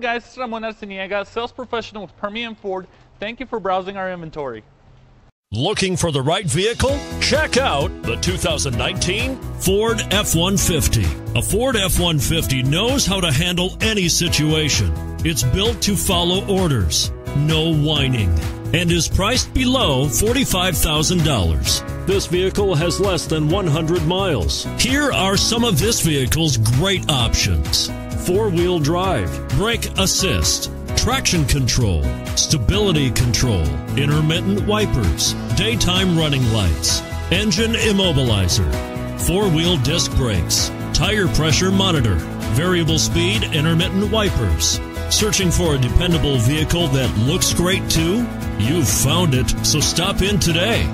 Guys, it's Ramon Arciniega, sales professional with Permian Ford. Thank you for browsing our inventory. Looking for the right vehicle? Check out the 2019 Ford F-150. A Ford F-150 knows how to handle any situation. It's built to follow orders, no whining, and is priced below $45,000. This vehicle has less than 100 miles. Here are some of this vehicle's great options. Four-wheel drive, brake assist, traction control, stability control, intermittent wipers, daytime running lights, engine immobilizer, four wheel disc brakes, tire pressure monitor, variable speed intermittent wipers. Searching for a dependable vehicle that looks great too? You've found it, so stop in today.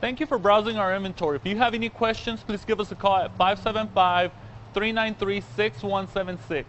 Thank you for browsing our inventory. If you have any questions, please give us a call at 575 393 6176.